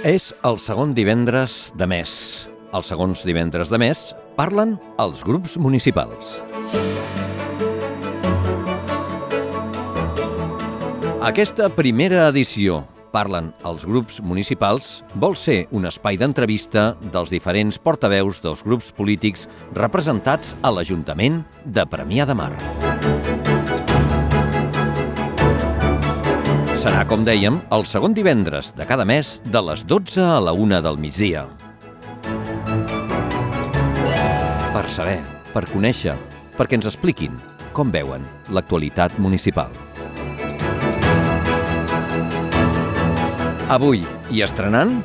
És el segon divendres de mes. Els segons divendres de mes parlen els grups municipals. Aquesta primera edició, Parlen els grups municipals, vol ser un espai d'entrevista dels diferents portaveus dels grups polítics representats a l'Ajuntament de Premià de Mar. Serà, com dèiem, el segon divendres de cada mes de les 12 a la 1 del migdia. Per saber, per conèixer, perquè ens expliquin com veuen l'actualitat municipal. Avui, i estrenant,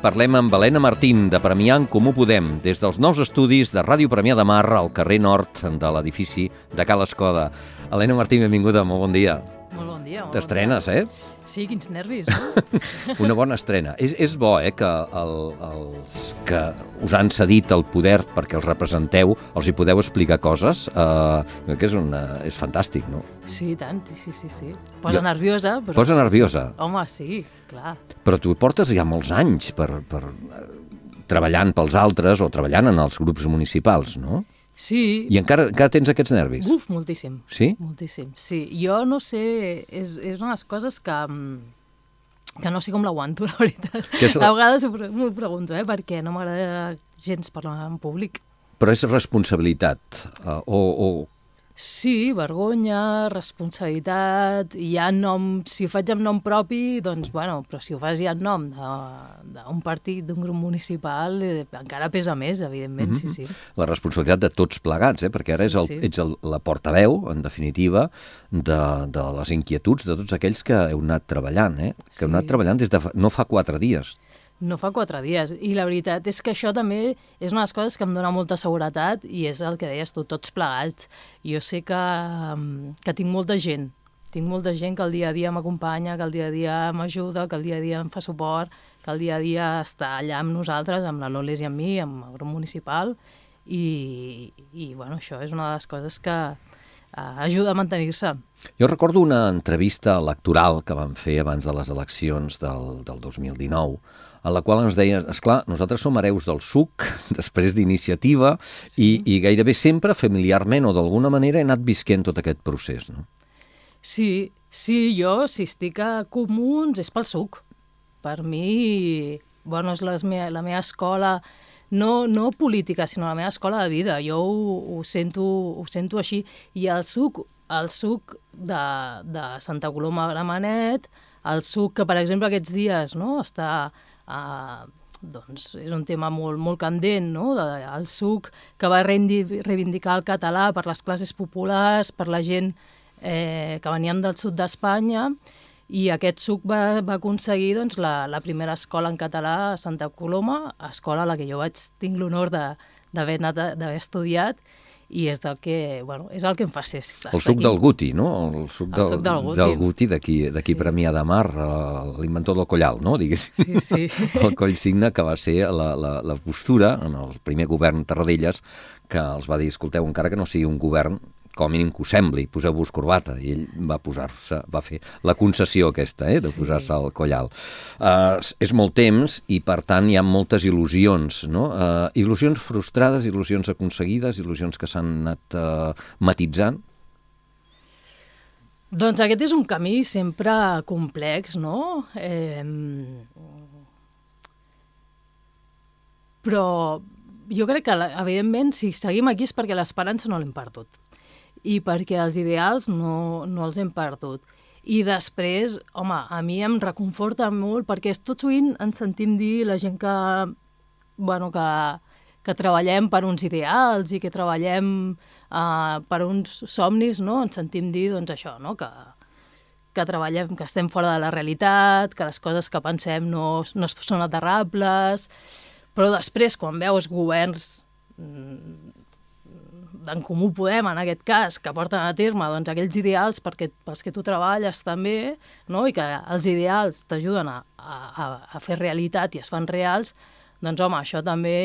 parlem amb Helena Martín, de Premià en Comú Podem, des dels nous estudis de Ràdio Premià de Mar al carrer nord de l'edifici de Cal Escoda. Helena Martín, benvinguda, molt bon dia. Molt bon dia. T'estrenes, eh? Sí, quins nervis, no? Una bona estrena. És, és bo, eh, que el, els que us han cedit el poder perquè els representeu, els hi podeu explicar coses, eh, que és, una, és fantàstic, no? sí, tant, sí, sí, sí. Posa Jo- nerviosa, però... Posa sí, nerviosa? Sí. Home, sí, clar. Però tu portes ja molts anys per, per, eh, treballant pels altres o treballant en els grups municipals, no? Sí, I encara, encara tens aquests nervis? uf, moltíssim. Sí? Moltíssim, sí. Jo no sé, és, és una de les coses que, mm, que no sé com l'aguanto, la veritat. Que és la- A vegades m'ho pre- m'ho pregunto, eh, perquè no m'agrada gens parlar en públic. Però és responsabilitat eh, o, o Sí, vergonya, responsabilitat, hi ha nom... Si ho faig amb nom propi, doncs, bueno, però si ho fas ja en nom d'un partit, d'un grup municipal, eh, encara pesa més, evidentment, mm -hmm. sí, sí. la responsabilitat de tots plegats, eh? perquè ara és el, Sí, sí. ets el, la portaveu, en definitiva, de, de les inquietuds de tots aquells que heu anat treballant, eh? que heu Sí. anat treballant des de fa, no fa quatre dies. No fa quatre dies. I la veritat és que això també és una de les coses que em dona molta seguretat i és el que deies tu, tots plegats. Jo sé que, mm, que tinc molta gent. Tinc molta gent que el dia a dia m'acompanya, que el dia a dia m'ajuda, que el dia a dia em fa suport, que el dia a dia està allà amb nosaltres, amb la Loles i amb mi, amb el grup municipal. I, i bueno, això és una de les coses que eh, ajuda a mantenir-se. Jo recordo una entrevista electoral que vam fer abans de les eleccions del, del 2019, en la qual ens deia, esclar, nosaltres som hereus del SUC, després d'iniciativa, sí. i, i gairebé sempre, familiarment o d'alguna manera, he anat visquent tot aquest procés. No? Sí, sí, jo, si estic a comuns, és pel suc. Per mi, bueno, és les me la meva escola, no, no política, sinó la meva escola de vida. Jo ho, ho, sento, ho sento així. I el suc, el suc de, de Santa Coloma Gramenet, el suc que, per exemple, aquests dies no, està... Uh, doncs és un tema molt, molt candent, no? De, el suc que va reivindicar el català per les classes populars, per la gent eh, que venien del sud d'Espanya, i aquest suc va, va aconseguir doncs, la, la primera escola en català a Santa Coloma, escola a la que jo vaig tinc l'honor d'haver d'haver estudiat, i és del que, bueno, és el que em fa ser El suc aquí. del Guti, no? El suc El del, suc del Guti. del Guti d'aquí d'aquí Sí. Premià de Mar, eh, l'inventor del collal, no? Diguéssim. Sí, sí. El coll signe que va ser la, la, la postura en el primer govern Tarradellas que els va dir, escolteu, encara que no sigui un govern, com a mínim que us sembli, poseu-vos corbata. I ell va posar-se, va fer la concessió aquesta, eh, de Sí. posar-se al collal. Uh, és molt temps i, per tant, hi ha moltes il·lusions, no? Uh, il·lusions frustrades, il·lusions aconseguides, il·lusions que s'han anat uh, matitzant. Doncs aquest és un camí sempre complex, no? Eh, però jo crec que, evidentment, si seguim aquí és perquè l'esperança no l'hem perdut i perquè els ideals no, no els hem perdut. I després, home, a mi em reconforta molt perquè tot sovint ens sentim dir la gent que, bueno, que, que treballem per uns ideals i que treballem uh, per uns somnis, no? Ens sentim dir, doncs, això, no? Que, que treballem, que estem fora de la realitat, que les coses que pensem no, no són aterrables, però després, quan veus governs mm, d'en Comú Podem, en aquest cas, que porten a terme doncs, aquells ideals perquè, pels que tu treballes també, no? i que els ideals t'ajuden a, a, a fer realitat i es fan reals, doncs home, això també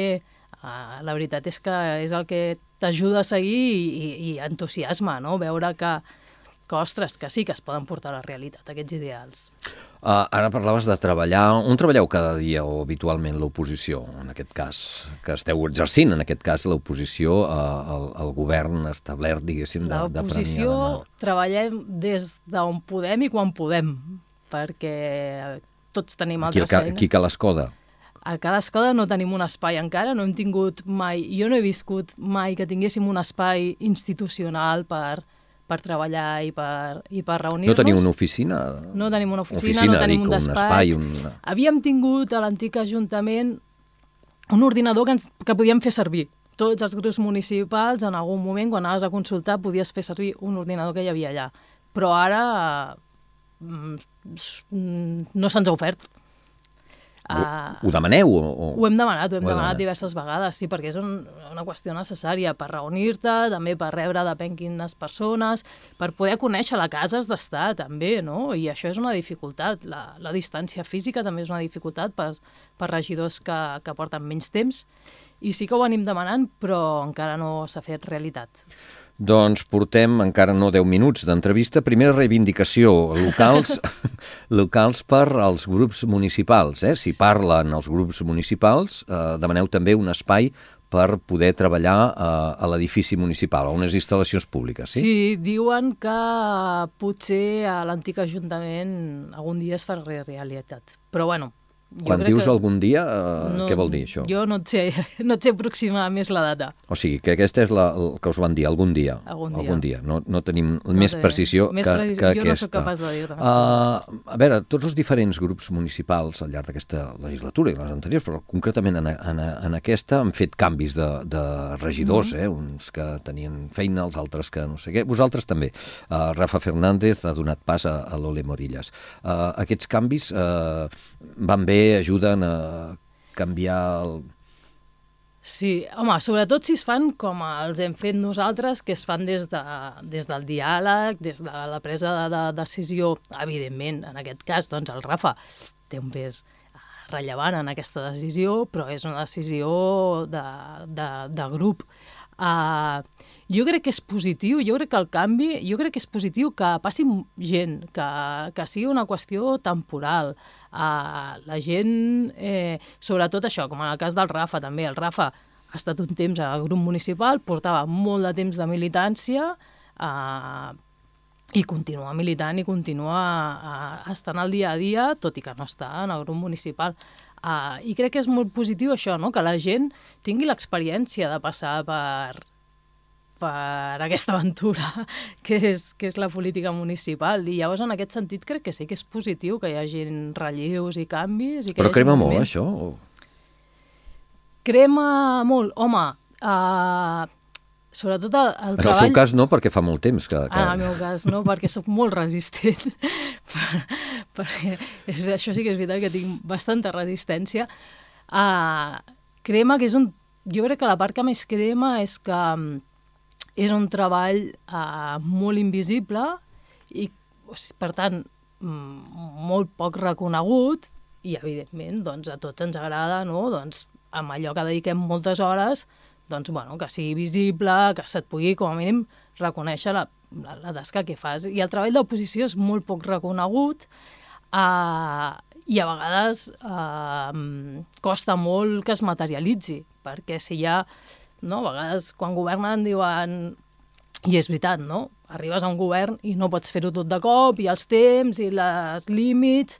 Uh, la veritat és que és el que t'ajuda a seguir i, i, i entusiasma, no? Veure que, que, ostres, que sí que es poden portar a la realitat, aquests ideals. Uh, ara parlaves de treballar... On treballeu cada dia o habitualment l'oposició, en aquest cas? Que esteu exercint, en aquest cas, l'oposició uh, al, al govern establert, diguéssim, de, de L'oposició treballem des d'on podem i quan podem, perquè tots tenim altres aquí, feines. Aquí a l'Escoda? a cada escola no tenim un espai encara, no hem tingut mai, jo no he viscut mai que tinguéssim un espai institucional per, per treballar i per, i per reunir-nos. No teniu una oficina? No tenim una oficina, oficina no tenim dic, un despatx. Un espai, un... Havíem tingut a l'antic Ajuntament un ordinador que, ens, que podíem fer servir. Tots els grups municipals, en algun moment, quan anaves a consultar, podies fer servir un ordinador que hi havia allà. Però ara mm, no se'ns ha ofert. Uh, ho demaneu? O, o... Ho hem demanat, ho hem ho demanat diverses vegades, sí, perquè és un, una qüestió necessària per reunir-te, també per rebre depèn quines persones, per poder conèixer la casa has d'estar també, no? I això és una dificultat. La, la distància física també és una dificultat per, per regidors que, que porten menys temps. I sí que ho anem demanant, però encara no s'ha fet realitat. Doncs portem encara no 10 minuts d'entrevista. Primera reivindicació, locals, locals per als grups municipals. Eh? Si parlen els grups municipals, eh, demaneu també un espai per poder treballar eh, a l'edifici municipal, a unes instal·lacions públiques, sí? Sí, diuen que potser a l'antic Ajuntament algun dia es farà realitat. Però bueno, quan dius que... algun dia, uh, no, què vol dir això? Jo no et, sé, no et sé aproximar més la data. O sigui, que aquesta és la, el que us van dir, algun dia. Algun dia. Algun dia. No, no tenim no més té. precisió més que, preci... que jo aquesta. Jo no soc capaç de dir-ne. Uh, a veure, tots els diferents grups municipals al llarg d'aquesta legislatura i les anteriors, però concretament en, en, en aquesta han fet canvis de, de regidors, mm -hmm. eh? uns que tenien feina, els altres que no sé què. Vosaltres també. Uh, Rafa Fernández ha donat pas a, a l'Ole Morillas. Uh, aquests canvis uh, van bé ajuden a canviar el... Sí, home, sobretot si es fan com els hem fet nosaltres, que es fan des, de, des del diàleg, des de la presa de, de decisió, evidentment, en aquest cas, doncs el Rafa té un pes rellevant en aquesta decisió, però és una decisió de, de, de grup. Uh, jo crec que és positiu, jo crec que el canvi, jo crec que és positiu que passi gent, que, que sigui una qüestió temporal, Uh, la gent, eh, sobretot això, com en el cas del Rafa també, el Rafa ha estat un temps al grup municipal, portava molt de temps de militància uh, i continua militant i continua uh, estant al dia a dia, tot i que no està en el grup municipal. Uh, I crec que és molt positiu això, no? que la gent tingui l'experiència de passar per, per aquesta aventura que és, que és la política municipal. I llavors, en aquest sentit, crec que sí que és positiu que hi hagin relleus i canvis. I que Però crema molt, això? O... Crema molt. Home, uh, sobretot el, el en treball... el seu cas no, perquè fa molt temps que... que... En el meu cas no, perquè sóc molt resistent. perquè és, això sí que és veritat que tinc bastanta resistència. Uh, crema, que és un... Jo crec que la part que més crema és que és un treball eh, molt invisible i, per tant, mm, molt poc reconegut i, evidentment, doncs, a tots ens agrada, no?, doncs, amb allò que dediquem moltes hores, doncs, bueno, que sigui visible, que se't pugui, com a mínim, reconèixer la, la, la tasca que fas. I el treball d'oposició és molt poc reconegut eh, i a vegades eh, costa molt que es materialitzi, perquè si hi ha no? A vegades, quan governen, diuen... I és veritat, no? Arribes a un govern i no pots fer-ho tot de cop, i els temps, i els límits...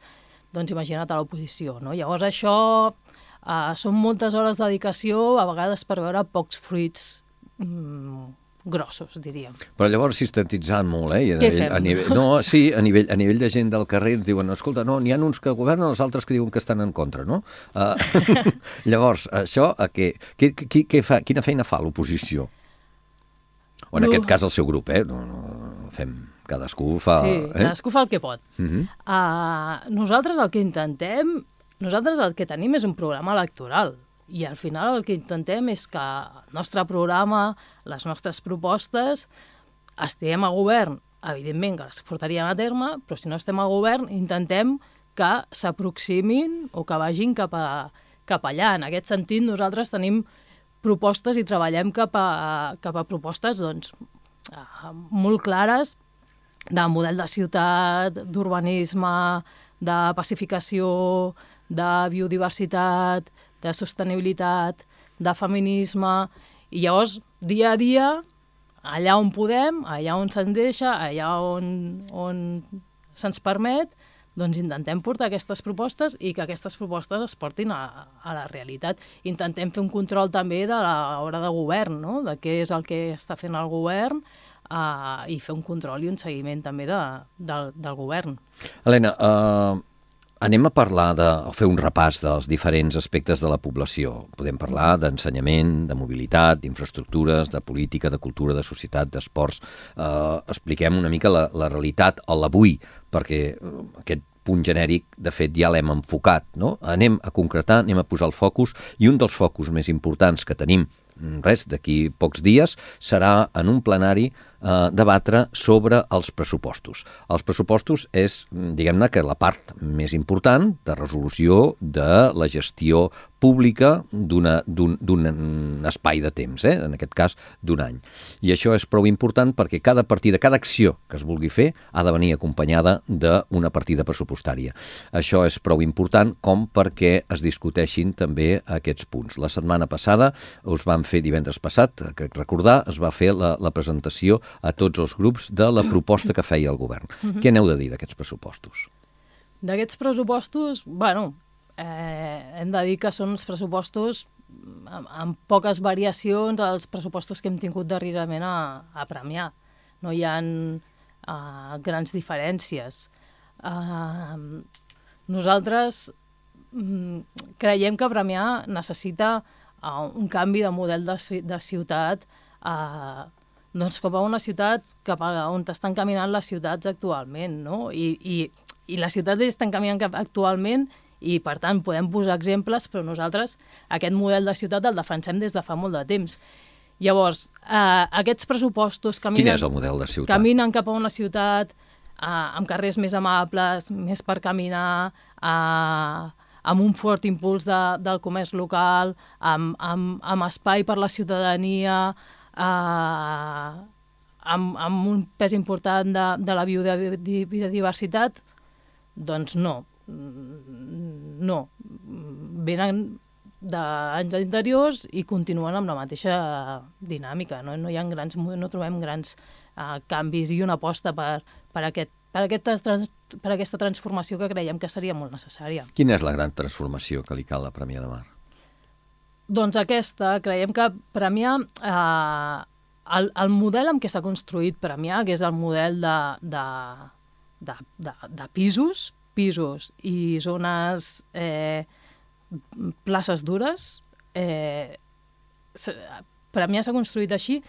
Doncs imagina't a l'oposició, no? Llavors això... Uh, són moltes hores de dedicació, a vegades per veure pocs fruits mm, grossos, diríem. Però llavors sistematitzant molt, eh? I a Què nivell, fem? A nivell, no, sí, a nivell, a nivell de gent del carrer ens diuen, escolta, no, n'hi ha uns que governen, els altres que diuen que estan en contra, no? Uh, llavors, això, a què, què, què, què fa, quina feina fa l'oposició? O en no. aquest cas el seu grup, eh? No, no, fem, cadascú fa... Sí, eh? cadascú fa el que pot. Uh -huh. uh, nosaltres el que intentem, nosaltres el que tenim és un programa electoral i al final el que intentem és que el nostre programa, les nostres propostes, estiguem a govern, evidentment que les portaríem a terme, però si no estem a govern intentem que s'aproximin o que vagin cap, a, cap allà. En aquest sentit, nosaltres tenim propostes i treballem cap a, cap a propostes doncs, uh, molt clares de model de ciutat, d'urbanisme, de pacificació, de biodiversitat, de sostenibilitat, de feminisme, i llavors, dia a dia, allà on podem, allà on se'ns deixa, allà on, on se'ns permet, doncs intentem portar aquestes propostes i que aquestes propostes es portin a, a la realitat. Intentem fer un control també de l'hora de govern, no? de què és el que està fent el govern, uh, i fer un control i un seguiment també de, del, del govern. Helena, uh, Anem a parlar de, o fer un repàs dels diferents aspectes de la població. Podem parlar d'ensenyament, de mobilitat, d'infraestructures, de política, de cultura, de societat, d'esports. Eh, expliquem una mica la, la realitat a l'avui, perquè eh, aquest punt genèric, de fet, ja l'hem enfocat. No? Anem a concretar, anem a posar el focus, i un dels focus més importants que tenim res, d'aquí pocs dies, serà en un plenari eh, debatre sobre els pressupostos. Els pressupostos és, diguem-ne, que la part més important de resolució de la gestió pública d'un espai de temps, eh? en aquest cas d'un any. I això és prou important perquè cada partida, cada acció que es vulgui fer ha de venir acompanyada d'una partida pressupostària. Això és prou important com perquè es discuteixin també aquests punts. La setmana passada us vam fer divendres passat, crec recordar, es va fer la, la presentació a tots els grups de la proposta que feia el govern. Mhm. -huh. Què n'heu de dir d'aquests pressupostos? D'aquests pressupostos, bueno, eh, hem de dir que són uns pressupostos amb, amb poques variacions als pressupostos que hem tingut darrerament a, a premiar. No hi ha uh, grans diferències. Uh, nosaltres um, creiem que Premià necessita uh, un canvi de model de, de ciutat uh, doncs com a una ciutat cap a on estan caminant les ciutats actualment, no? I, i, i les ciutats estan caminant cap actualment i, per tant, podem posar exemples, però nosaltres aquest model de ciutat el defensem des de fa molt de temps. Llavors, eh, aquests pressupostos caminen... Quin és el model de ciutat? Caminen cap a una ciutat eh, amb carrers més amables, més per caminar, eh, amb un fort impuls de, del comerç local, amb, amb, amb espai per la ciutadania, eh, amb, amb un pes important de, de la biodiversitat, doncs no. No. Venen d'anys anteriors i continuen amb la mateixa dinàmica. No, no hi ha grans, no trobem grans uh, canvis i una aposta per, per, aquest, per, aquesta trans, per aquesta transformació que creiem que seria molt necessària. Quina és la gran transformació que li cal a Premià de Mar? Doncs aquesta, creiem que Premià, eh, el, el model amb què s'ha construït Premià, que és el model de, de, de, de, de pisos, pisos i zones, eh, places dures, eh, Premià s'ha construït així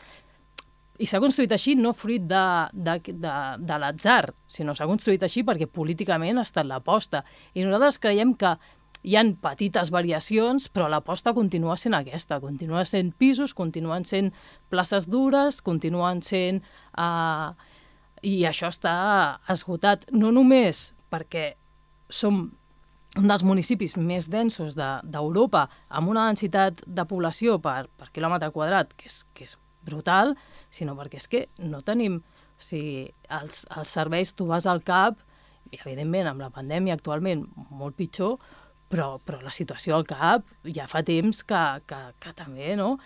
i s'ha construït així no fruit de, de, de, de l'atzar, sinó s'ha construït així perquè políticament ha estat l'aposta. I nosaltres creiem que hi han petites variacions, però l'aposta continua sent aquesta, continua sent pisos, continuen sent places dures, continuen sent... Uh, I això està esgotat, no només perquè som un dels municipis més densos d'Europa, de, amb una densitat de població per, per quilòmetre quadrat, que és, que és brutal, sinó perquè és que no tenim... O sigui, els, els serveis, tu vas al CAP, i evidentment amb la pandèmia actualment molt pitjor, però, però la situació al CAP ja fa temps que, que, que també no?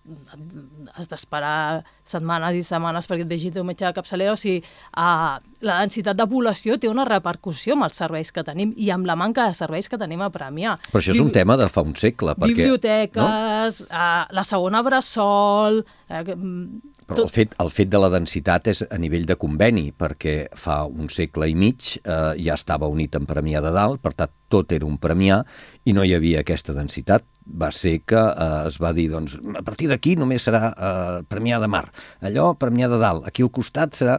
Uh, has d'esperar setmanes i setmanes perquè et vegi el teu metge de capçalera, o sigui, uh, la densitat de població té una repercussió amb els serveis que tenim i amb la manca de serveis que tenim a Premià. Però això és un tema de fa un segle, perquè... Biblioteques, no? uh, la segona bressol... Uh, però el fet, el fet de la densitat és a nivell de conveni, perquè fa un segle i mig eh, ja estava unit en Premià de Dalt, per tant, tot era un Premià i no hi havia aquesta densitat va ser que eh, es va dir, doncs, a partir d'aquí només serà eh, Premià de Mar, allò Premià de Dalt, aquí al costat serà...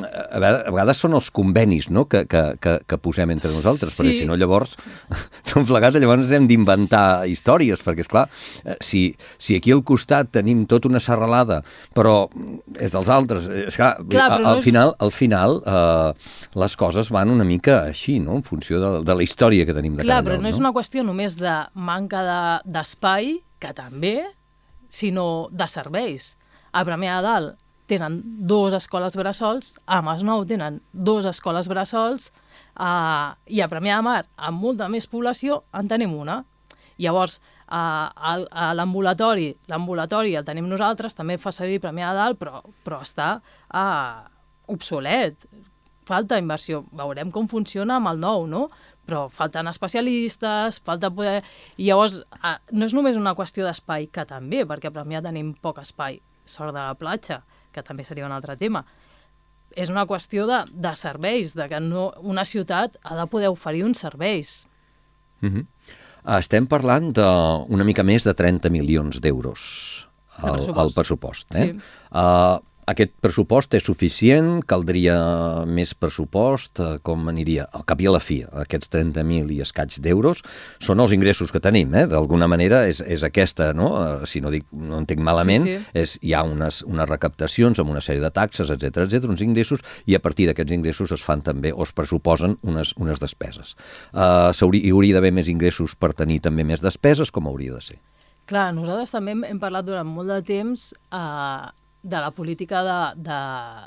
Eh, a, vegades, a vegades són els convenis no? que, que, que, que posem entre nosaltres, sí. perquè si no llavors, tot plegat, llavors hem d'inventar històries, perquè, és clar, eh, si, si aquí al costat tenim tota una serralada, però és dels altres, és clar, clar al, al, final, al final eh, les coses van una mica així, no?, en funció de, de la història que tenim de clar, cada lloc. Clar, però no, no és una qüestió només de manca de, d'espai, que també, sinó de serveis. A Premià de Dalt tenen dues escoles bressols, a Masnou tenen dues escoles bressols, uh, i a Premià de Mar, amb molta més població, en tenim una. Llavors, a l'ambulatori, l'ambulatori el tenim nosaltres, també fa servir Premià de Dalt, però, però està uh, obsolet. Falta inversió. Veurem com funciona amb el nou, no? Però falten especialistes, falta poder... I llavors, uh, no és només una qüestió d'espai, que també, perquè a Premià tenim poc espai, sort de la platja, que també seria un altre tema. És una qüestió de, de serveis, de que no, una ciutat ha de poder oferir uns serveis. Mm -hmm. Estem parlant d'una mica més de 30 milions d'euros al, al pressupost. Eh? Sí. Uh, aquest pressupost és suficient? Caldria més pressupost? Eh, com aniria? Al cap i a la fi, aquests 30.000 i escaig d'euros són els ingressos que tenim, eh? D'alguna manera és, és aquesta, no? Eh, si no, dic, no entenc malament, sí, sí. És, hi ha unes, unes recaptacions amb una sèrie de taxes, etc etc uns ingressos, i a partir d'aquests ingressos es fan també, o es pressuposen unes, unes despeses. Uh, hi hauria d'haver més ingressos per tenir també més despeses, com hauria de ser? Clar, nosaltres també hem, hem parlat durant molt de temps eh, de la política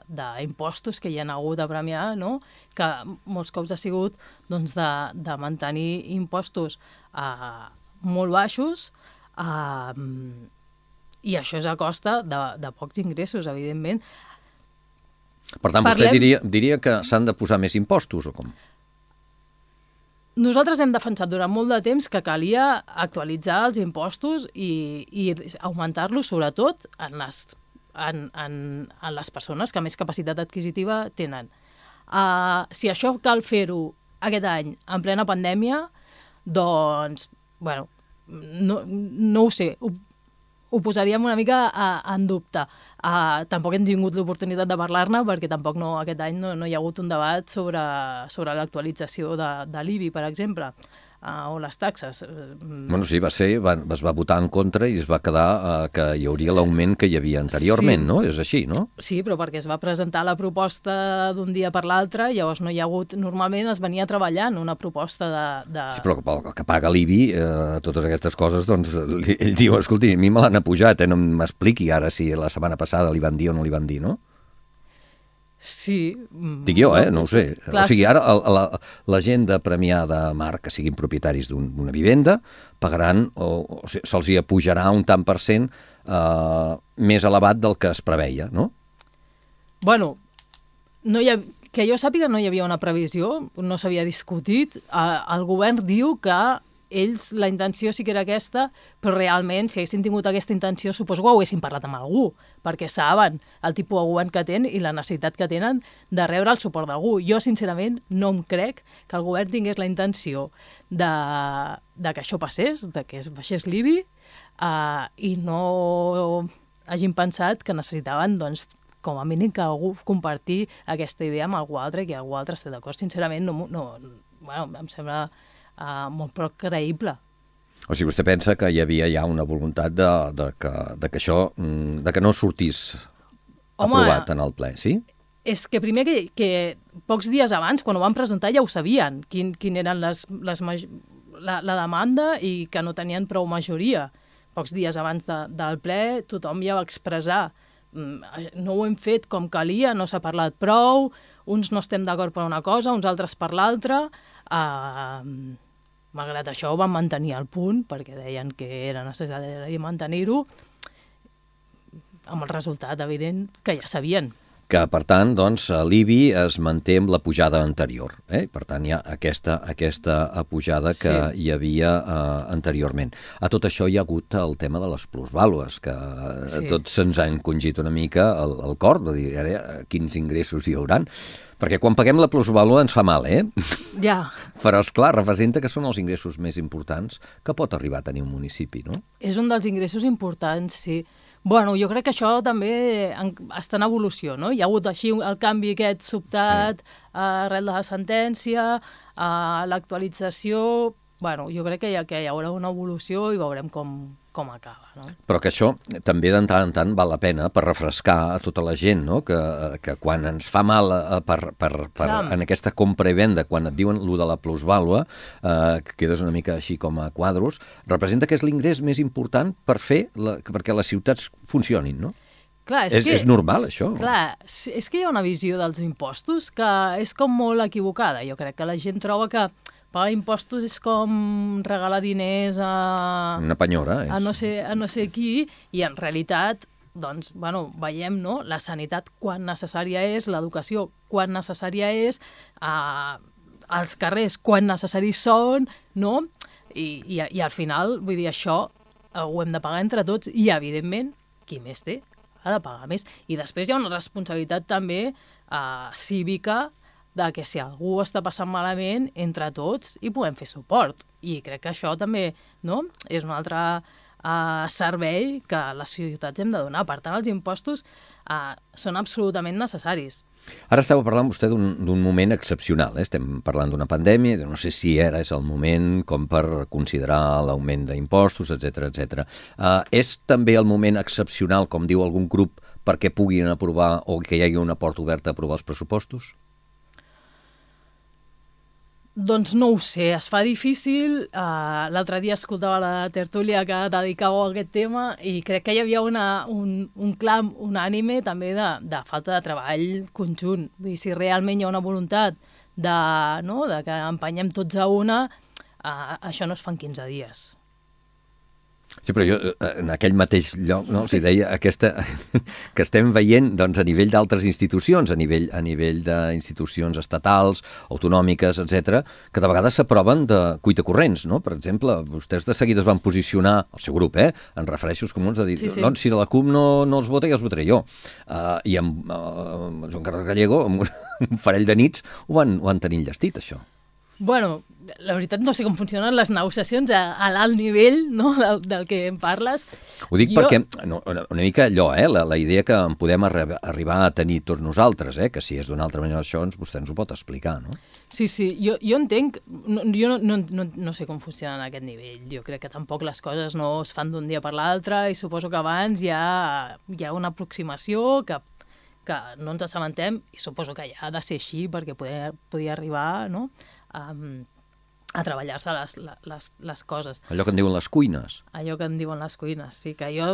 d'impostos que hi ha hagut a Premià, no? que molts cops ha sigut doncs, de, de mantenir impostos uh, molt baixos uh, i això és a costa de, de pocs ingressos, evidentment. Per tant, Parlem... vostè diria, diria que s'han de posar més impostos o com? Nosaltres hem defensat durant molt de temps que calia actualitzar els impostos i, i augmentar-los, sobretot en les en, en, en les persones que més capacitat adquisitiva tenen. Uh, si això cal fer-ho aquest any, en plena pandèmia, doncs, bueno, no, no ho sé, ho, ho posaríem una mica uh, en dubte. Uh, tampoc hem tingut l'oportunitat de parlar-ne perquè tampoc no, aquest any no, no hi ha hagut un debat sobre, sobre l'actualització de, de l'IBI, per exemple uh, o les taxes. Eh, mm. Bueno, sí, va ser, va, es va votar en contra i es va quedar uh, que hi hauria l'augment que hi havia anteriorment, sí. no? És així, no? Sí, però perquè es va presentar la proposta d'un dia per l'altre, llavors no hi ha hagut... Normalment es venia treballant una proposta de... de... Sí, però el que paga l'IBI, eh, totes aquestes coses, doncs ell diu, escolti, a mi me l'han apujat, eh, no m'expliqui ara si la setmana passada li van dir o no li van dir, no? Sí. Dic jo, eh? No ho sé. Clar, o sigui, ara el, la, la gent de Premià de Mar, que siguin propietaris d'una un, vivenda, pagaran, o, o se'ls hi apujarà un tant per cent eh, més elevat del que es preveia, no? Bueno, no hi ha, que jo sàpiga no hi havia una previsió, no s'havia discutit. Eh, el govern diu que ells la intenció sí que era aquesta, però realment, si haguessin tingut aquesta intenció, suposo que ho haguessin parlat amb algú, perquè saben el tipus de govern que tenen i la necessitat que tenen de rebre el suport d'algú. Jo, sincerament, no em crec que el govern tingués la intenció de, de que això passés, de que es baixés l'IBI, uh, i no hagin pensat que necessitaven, doncs, com a mínim que algú compartir aquesta idea amb algú altre i que algú altre estigui d'acord. Sincerament, no, no, bueno, em sembla uh, molt poc creïble. O sigui, vostè pensa que hi havia ja una voluntat de, de, que, de que això, mm, de que no sortís Home, aprovat en el ple, sí? És que primer que, que pocs dies abans, quan ho van presentar, ja ho sabien, quin, quin eren les, les, la, la demanda i que no tenien prou majoria. Pocs dies abans de, del ple tothom ja va expressar mm, no ho hem fet com calia, no s'ha parlat prou, uns no estem d'acord per una cosa, uns altres per l'altra. Uh, Malgrat això ho van mantenir al punt, perquè deien que era necessari mantenir-ho, amb el resultat evident que ja sabien que, per tant, doncs, l'IBI es manté amb la pujada anterior. Eh? Per tant, hi ha aquesta, aquesta pujada que sí. hi havia eh, anteriorment. A tot això hi ha hagut el tema de les plusvàlues, que sí. tots se'ns ha encongit una mica el, el cor, de dir, ara, quins ingressos hi hauran. Perquè quan paguem la plusvàlua ens fa mal, eh? Ja. Però, és clar representa que són els ingressos més importants que pot arribar a tenir un municipi, no? És un dels ingressos importants, sí. Bueno, jo crec que això també està en evolució, no? Hi ha hagut així el canvi aquest sobtat sí. uh, arrel de la sentència, uh, l'actualització... Bueno, jo crec que hi, ha, que hi haurà una evolució i veurem com, com acaba. No? Però que això també de tant en tant val la pena per refrescar a tota la gent, no? que, que quan ens fa mal eh, per, per, per, en aquesta compra i venda, quan et diuen lo de la plusvàlua, eh, que quedes una mica així com a quadros, representa que és l'ingrés més important per fer la, perquè les ciutats funcionin, no? Clar, és, és, que, és normal, això. Clar, és que hi ha una visió dels impostos que és com molt equivocada. Jo crec que la gent troba que pagar impostos és com regalar diners a... Una penyora, és. A no sé, a no sé qui, i en realitat doncs, bueno, veiem, no?, la sanitat quan necessària és, l'educació quan necessària és, eh, els carrers quan necessaris són, no? I, i, I al final, vull dir, això eh, ho hem de pagar entre tots i, evidentment, qui més té ha de pagar més. I després hi ha una responsabilitat també eh, cívica de que si algú està passant malament, entre tots hi podem fer suport. I crec que això també no? és un altre uh, servei que les ciutats hem de donar. Per tant, els impostos uh, són absolutament necessaris. Ara estava parlant vostè d'un moment excepcional, eh? estem parlant d'una pandèmia, no sé si ara és el moment com per considerar l'augment d'impostos, etc etc. Uh, és també el moment excepcional, com diu algun grup, perquè puguin aprovar o que hi hagi una porta oberta a aprovar els pressupostos? Doncs no ho sé, es fa difícil. Uh, L'altre dia escoltava la tertúlia que dedicava a aquest tema i crec que hi havia una, un, un clam unànime també de, de falta de treball conjunt. Vull dir, si realment hi ha una voluntat de, no, de que empenyem tots a una, uh, això no es fa en 15 dies. Sí, però jo eh, en aquell mateix lloc, no, els deia aquesta, que estem veient doncs, a nivell d'altres institucions, a nivell, a nivell d'institucions estatals, autonòmiques, etc, que de vegades s'aproven de cuita corrents, no? Per exemple, vostès de seguida es van posicionar, el seu grup, eh? En refereixo als comuns, de dir, sí, sí. doncs si la CUP no, no els vota, ja els votaré jo. Uh, I amb uh, Joan Carles Gallego, amb un parell de nits, ho van, ho van tenir enllestit, això. Bueno, la veritat no sé com funcionen les negociacions a, a l'alt nivell no? del, del que em parles. Ho dic jo... perquè, no, una, una mica allò, eh? la, la idea que en podem arri arribar a tenir tots nosaltres, eh? que si és d'una altra manera això, doncs vostè ens ho pot explicar, no? Sí, sí, jo, jo entenc, no, jo no, no, no, no sé com funciona en aquest nivell, jo crec que tampoc les coses no es fan d'un dia per l'altre i suposo que abans hi ha, hi ha una aproximació que que no ens assabentem, i suposo que ja ha de ser així perquè poder, podia arribar no? Um, a treballar-se les, les, les coses. Allò que en diuen les cuines. Allò que en diuen les cuines, sí, que jo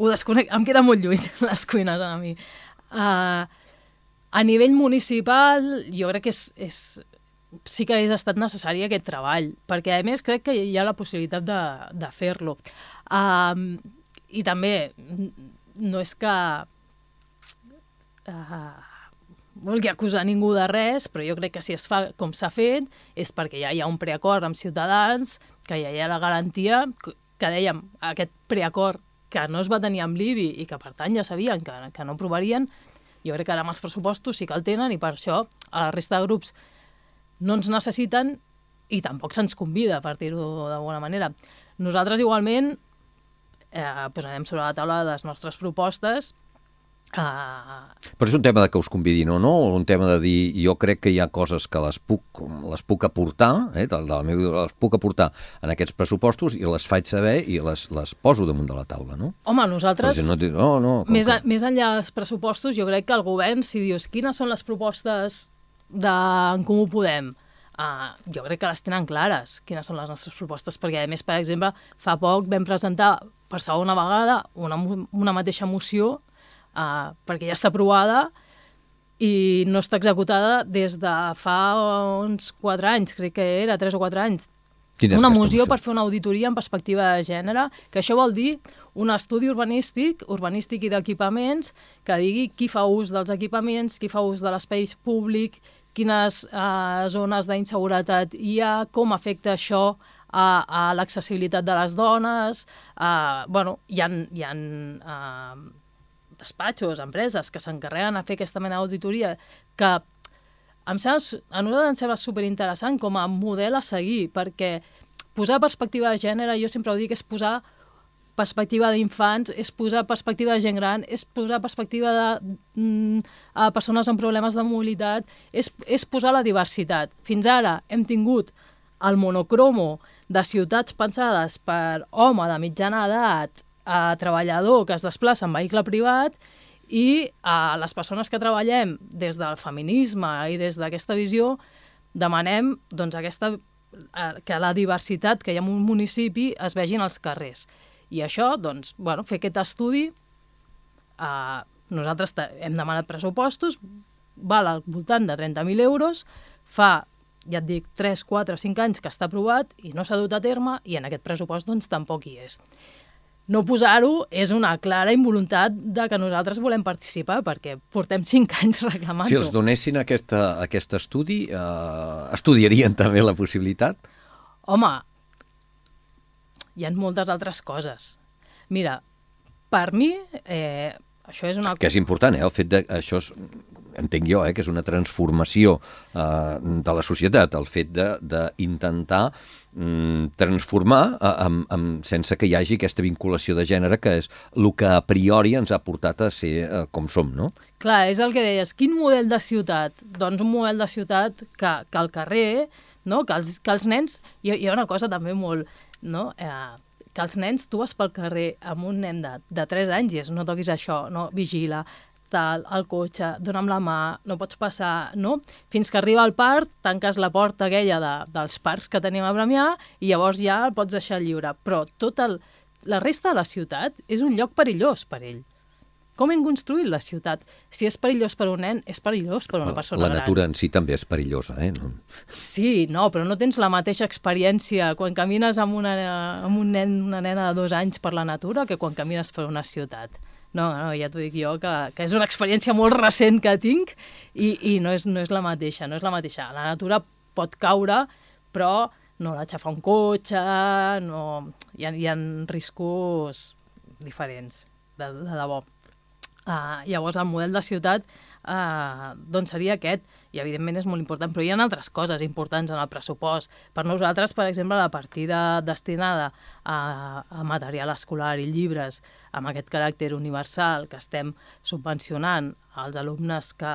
ho desconec, em queda molt lluny les cuines a mi. Uh, a nivell municipal, jo crec que és, és, sí que hagués estat necessari aquest treball, perquè a més crec que hi ha la possibilitat de, de fer-lo. Uh, I també, no és que... Uh, vulgui acusar ningú de res, però jo crec que si es fa com s'ha fet és perquè ja hi ha un preacord amb Ciutadans, que ja hi ha la garantia, que dèiem, aquest preacord que no es va tenir amb l'IBI i que per tant ja sabien que, que no aprovarien, jo crec que ara amb els pressupostos sí que el tenen i per això a la resta de grups no ens necessiten i tampoc se'ns convida, per dir-ho d'alguna manera. Nosaltres igualment eh, posarem sobre la taula les nostres propostes Uh... Però és un tema de que us convidin o no, o un tema de dir jo crec que hi ha coses que les puc, les puc aportar, eh, de, de la meva, les puc aportar en aquests pressupostos i les faig saber i les, les poso damunt de la taula, no? Home, nosaltres, si no, no, no, més, que... a, més enllà dels pressupostos, jo crec que el govern, si dius quines són les propostes d'en Comú Podem, Uh, jo crec que les tenen clares, quines són les nostres propostes, perquè a més, per exemple, fa poc vam presentar per segona vegada una, una mateixa moció uh, perquè ja està aprovada i no està executada des de fa uns 4 anys, crec que era 3 o 4 anys. Quina una moció per fer una auditoria en perspectiva de gènere, que això vol dir un estudi urbanístic, urbanístic i d'equipaments, que digui qui fa ús dels equipaments, qui fa ús de l'espai públic, quines eh, zones d'inseguretat hi ha, com afecta això a, a l'accessibilitat de les dones. Eh, bueno, hi ha, hi ha eh, despatxos, empreses que s'encarreguen a fer aquesta mena d'auditoria que em sembla, a nosaltres ens sembla superinteressant com a model a seguir, perquè posar perspectiva de gènere, jo sempre ho dic, és posar perspectiva d'infants, és posar perspectiva de gent gran, és posar perspectiva de mm, a persones amb problemes de mobilitat, és, és posar la diversitat. Fins ara hem tingut el monocromo de ciutats pensades per home de mitjana edat a treballador que es desplaça en vehicle privat i a les persones que treballem des del feminisme i des d'aquesta visió demanem doncs, aquesta, eh, que la diversitat que hi ha en un municipi es vegi en els carrers. I això, doncs, bueno, fer aquest estudi, eh, nosaltres hem demanat pressupostos, val al voltant de 30.000 euros, fa, ja et dic, 3, 4, 5 anys que està aprovat i no s'ha dut a terme i en aquest pressupost doncs tampoc hi és no posar-ho és una clara involuntat de que nosaltres volem participar, perquè portem cinc anys reclamant-ho. Si els donessin aquesta, aquest estudi, eh, estudiarien també la possibilitat? Home, hi ha moltes altres coses. Mira, per mi, eh, això és una... Que és important, eh? El fet de... Això és, entenc jo, eh, que és una transformació eh, de la societat, el fet d'intentar mm, transformar eh, amb, amb, sense que hi hagi aquesta vinculació de gènere que és el que a priori ens ha portat a ser eh, com som, no? Clar, és el que deies. Quin model de ciutat? Doncs un model de ciutat que, que al carrer, no? que, els, que els nens... Hi, hi ha una cosa també molt... No? Eh, que els nens, tu vas pel carrer amb un nen de, de 3 anys i és no toquis això, no, vigila, tal, al cotxe, dona'm la mà, no pots passar, no? Fins que arriba al parc, tanques la porta aquella de, dels parcs que tenim a Bramià i llavors ja el pots deixar lliure. Però tot el, la resta de la ciutat és un lloc perillós per ell. Com hem construït la ciutat? Si és perillós per un nen, és perillós per una persona gran. La natura en si també és perillosa, eh? No? Sí, no, però no tens la mateixa experiència quan camines amb, una, amb un nen, una nena de dos anys per la natura que quan camines per una ciutat. No, no ja t'ho dic jo, que, que és una experiència molt recent que tinc i, i no, és, no és la mateixa, no és la mateixa. La natura pot caure, però no l'aixafar un cotxe, no... Hi ha, hi ha riscos diferents, de, de debò. Uh, llavors, el model de ciutat uh, doncs seria aquest, i evidentment és molt important, però hi ha altres coses importants en el pressupost. Per nosaltres, per exemple, la partida destinada a, a material escolar i llibres amb aquest caràcter universal que estem subvencionant als alumnes que,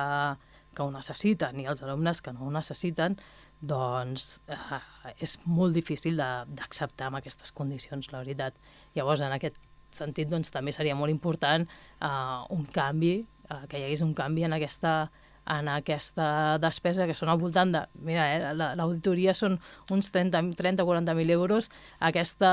que ho necessiten i als alumnes que no ho necessiten, doncs uh, és molt difícil d'acceptar amb aquestes condicions, la veritat. Llavors, en aquest sentit doncs, també seria molt important uh, un canvi, uh, que hi hagués un canvi en aquesta, en aquesta despesa que són al voltant de... Mira, eh, l'auditoria són uns 30-40.000 euros. Aquesta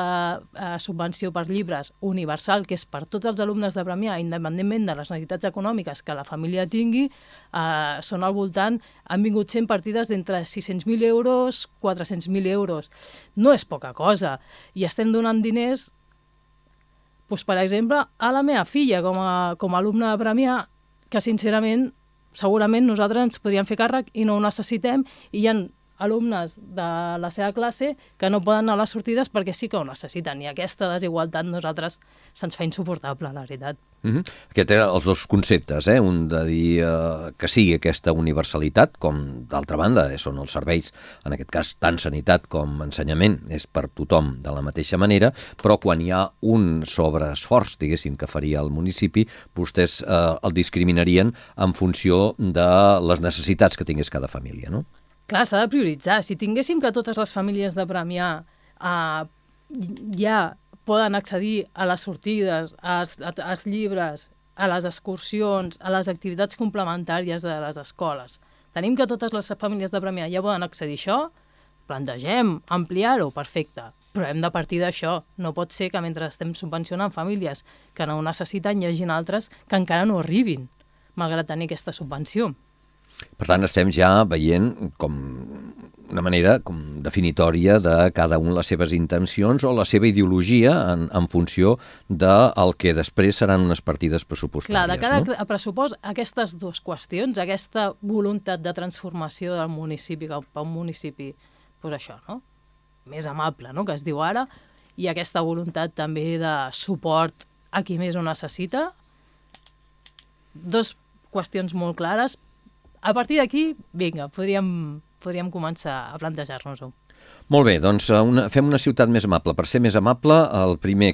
eh, subvenció per llibres universal, que és per tots els alumnes de Premià, independentment de les necessitats econòmiques que la família tingui, eh, són al voltant... Han vingut 100 partides d'entre 600.000 euros, 400.000 euros. No és poca cosa. I estem donant diners doncs, per exemple, a la meva filla com a, com a alumna de Premià, que sincerament segurament nosaltres ens podríem fer càrrec i no ho necessitem i hi ha alumnes de la seva classe que no poden anar a les sortides perquè sí que ho necessiten i aquesta desigualtat nosaltres se'ns fa insuportable, la veritat. Mm -hmm. Aquest eren els dos conceptes, eh? un de dir eh, que sigui aquesta universalitat, com d'altra banda eh, són els serveis, en aquest cas tant sanitat com ensenyament, és per tothom de la mateixa manera, però quan hi ha un sobreesforç, diguéssim, que faria el municipi, vostès eh, el discriminarien en funció de les necessitats que tingués cada família, no? Clar, s'ha de prioritzar. Si tinguéssim que totes les famílies de Premià eh, ja poden accedir a les sortides, als, als llibres, a les excursions, a les activitats complementàries de les escoles. Tenim que totes les famílies de Premià ja poden accedir a això, plantegem ampliar-ho, perfecte, però hem de partir d'això. No pot ser que mentre estem subvencionant famílies que no ho necessiten, hi hagi altres que encara no arribin, malgrat tenir aquesta subvenció. Per tant, estem ja veient com una manera com definitòria de cada un les seves intencions o la seva ideologia en, en funció del que després seran unes partides pressupostàries. Clar, de cara no? a pressupost, aquestes dues qüestions, aquesta voluntat de transformació del municipi cap a un municipi, doncs això, no? més amable, no? que es diu ara, i aquesta voluntat també de suport a qui més ho necessita, dos qüestions molt clares, a partir d'aquí, vinga, podríem, podríem començar a plantejar-nos-ho. Molt bé, doncs eh, una, fem una ciutat més amable. Per ser més amable, el primer,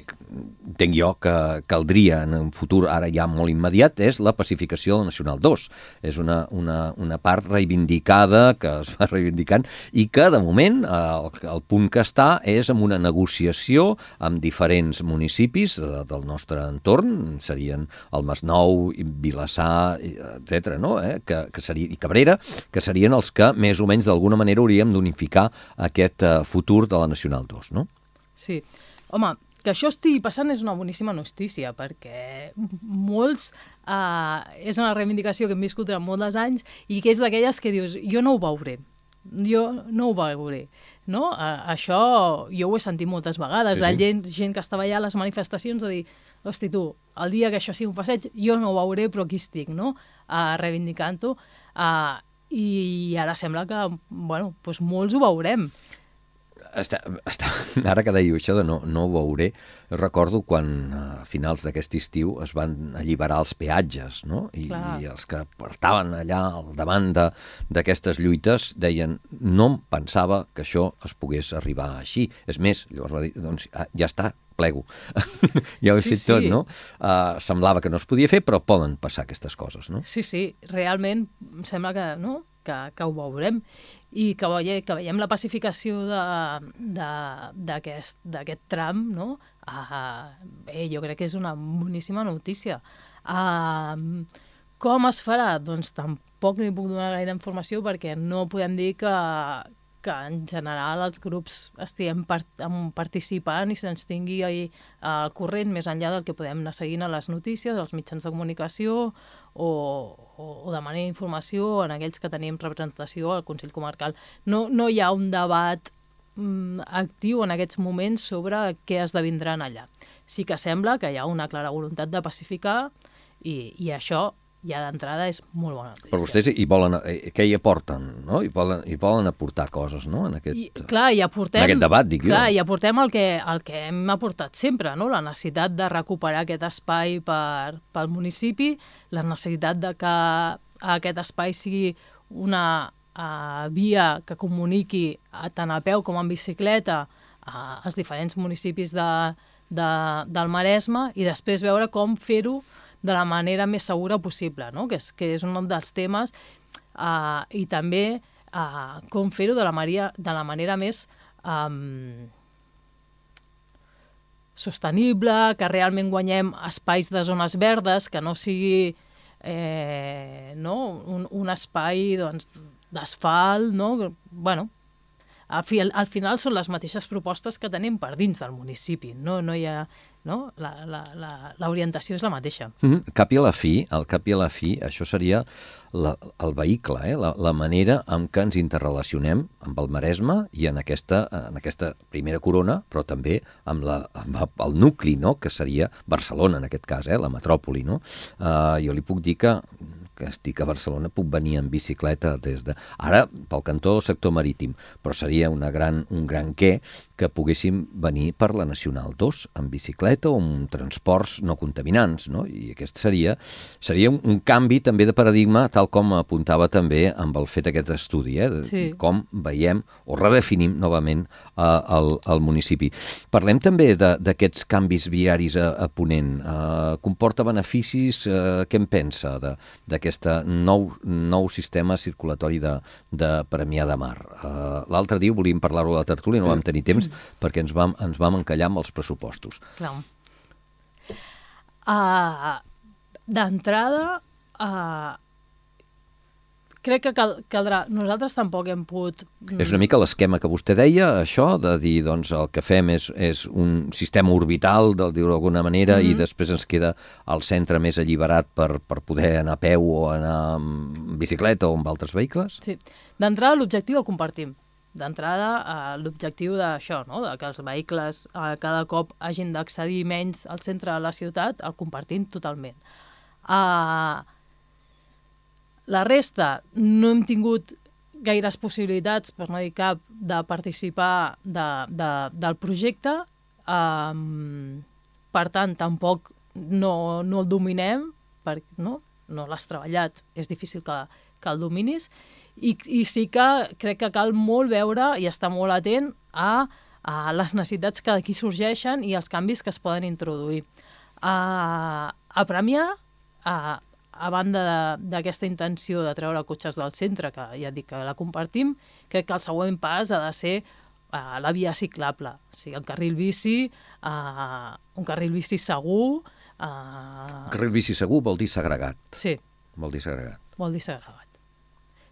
entenc jo, que caldria en un futur ara ja molt immediat és la pacificació del Nacional 2. És una, una, una part reivindicada que es va reivindicant i que, de moment, el, el punt que està és amb una negociació amb diferents municipis de, del nostre entorn, serien el Masnou, Vilassar, etc. no? eh? que, que seria, i Cabrera, que serien els que més o menys d'alguna manera hauríem d'unificar aquest eh, futur de la Nacional 2, no? Sí. Home, que això estigui passant és una boníssima notícia, perquè molts... Uh, és una reivindicació que hem viscut durant molts anys i que és d'aquelles que dius, jo no ho veuré, jo no ho veuré. No? Uh, això jo ho he sentit moltes vegades, sí, sí. de gent, gent que estava allà a les manifestacions de dir, hosti tu, el dia que això sigui un passeig, jo no ho veuré, però aquí estic, no? Uh, reivindicant-ho. Uh, I ara sembla que, bueno, doncs molts ho veurem està, està, ara que dèieu això de no, no ho veuré, recordo quan a finals d'aquest estiu es van alliberar els peatges, no? I, i els que portaven allà al davant d'aquestes lluites deien no em pensava que això es pogués arribar així. És més, llavors va dir, doncs ah, ja està, plego. ja ho he sí, fet sí. tot, no? Uh, semblava que no es podia fer, però poden passar aquestes coses, no? Sí, sí, realment sembla que, no? Que, que ho veurem i que, veie, que veiem la pacificació d'aquest tram, no? Uh, bé, jo crec que és una boníssima notícia. Uh, com es farà? Doncs tampoc no hi puc donar gaire informació perquè no podem dir que, que en general els grups estiguem part, participant i se'ns tingui al corrent més enllà del que podem anar seguint a les notícies, als mitjans de comunicació o, o, o demanar informació en aquells que tenim representació al Consell Comarcal. No, no hi ha un debat mm, actiu en aquests moments sobre què esdevindran allà. Sí que sembla que hi ha una clara voluntat de pacificar i, i això ja d'entrada és molt bona notícia. Però vostès hi volen, eh, què hi aporten, no? Hi volen, hi volen aportar coses, no?, en aquest, I, clar, hi aportem, en aquest debat, dic clar, jo. hi aportem el que, el que hem aportat sempre, no?, la necessitat de recuperar aquest espai per, pel municipi, la necessitat de que aquest espai sigui una uh, via que comuniqui a, tant a peu com en bicicleta uh, als diferents municipis de, de, del Maresme i després veure com fer-ho de la manera més segura possible, no? que, és, que és un dels temes, uh, i també uh, com fer-ho de, la Maria, de la manera més um, sostenible, que realment guanyem espais de zones verdes, que no sigui eh, no? Un, un espai doncs, d'asfalt, no? bueno, al, fi, al final són les mateixes propostes que tenim per dins del municipi, no, no hi ha no? l'orientació és la mateixa. Mm -hmm. Cap i a la fi, al cap i a la fi, això seria la, el vehicle, eh? la, la manera en què ens interrelacionem amb el Maresme i en aquesta, en aquesta primera corona, però també amb, la, amb el nucli, no? que seria Barcelona, en aquest cas, eh? la metròpoli. No? Uh, jo li puc dir que que estic a Barcelona, puc venir en bicicleta des de... Ara, pel cantó del sector marítim, però seria una gran, un gran què que poguéssim venir per la Nacional 2 en bicicleta o amb transports no contaminants, no? I aquest seria, seria un, un canvi també de paradigma, tal com apuntava també amb el fet aquest estudi, eh? De, sí. com veiem o redefinim novament eh, el, el municipi. Parlem també d'aquests canvis viaris a, a Ponent. Eh, comporta beneficis? Eh, què en pensa d'aquest nou, nou sistema circulatori de, de Premià de Mar? Eh, L'altre dia volíem parlar-ho a la tertúlia, no vam tenir temps, perquè ens vam, ens vam encallar amb els pressupostos. Clar. Uh, D'entrada, uh, crec que cal, caldrà... Nosaltres tampoc hem pogut... És una mica l'esquema que vostè deia, això, de dir, doncs, el que fem és, és un sistema orbital, de dir-ho d'alguna manera, mm -hmm. i mhm. després ens queda el centre més alliberat per, per poder anar a peu o anar amb bicicleta o amb altres vehicles? Sí. D'entrada, l'objectiu el compartim d'entrada eh, l'objectiu d'això, no? de que els vehicles eh, cada cop hagin d'accedir menys al centre de la ciutat, el compartim totalment. Eh, la resta no hem tingut gaires possibilitats, per no dir cap, de participar de, de, del projecte, eh, per tant, tampoc no, no el dominem, perquè no, no l'has treballat, és difícil que, que el dominis, i, i sí que crec que cal molt veure i estar molt atent a, a les necessitats que d'aquí sorgeixen i els canvis que es poden introduir. A, a Premià, a, a banda d'aquesta intenció de treure cotxes del centre, que ja dic que la compartim, crec que el següent pas ha de ser uh, la via ciclable, o sigui, el carril bici, uh, un carril bici segur... Uh... Un carril bici segur vol dir segregat. Sí. Vol dir segregat. Vol dir segregat.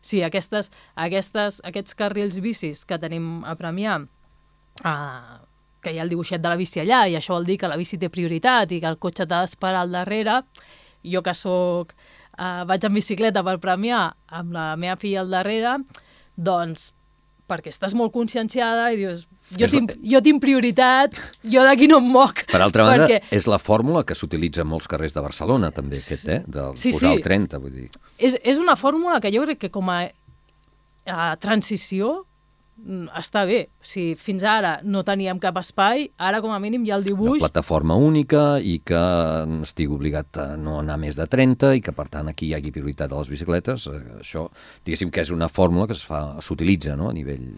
Sí, aquestes, aquestes, aquests carrils bicis que tenim a Premià, uh, que hi ha el dibuixet de la bici allà, i això vol dir que la bici té prioritat i que el cotxe t'ha d'esperar al darrere, jo que sóc, uh, vaig en bicicleta per Premià amb la meva filla al darrere, doncs perquè estàs molt conscienciada i dius, jo, és tinc, la... jo tinc prioritat, jo d'aquí no em moc. Per altra banda, perquè... és la fórmula que s'utilitza en molts carrers de Barcelona, també, aquest, eh? De sí, posar sí. el 30, vull dir. És, és una fórmula que jo crec que com a, a transició mm, està bé. Si fins ara no teníem cap espai, ara com a mínim hi ha el dibuix... Una plataforma única i que estigui obligat a no anar més de 30 i que, per tant, aquí hi hagi prioritat a les bicicletes. Eh, això, diguéssim que és una fórmula que s'utilitza no? a nivell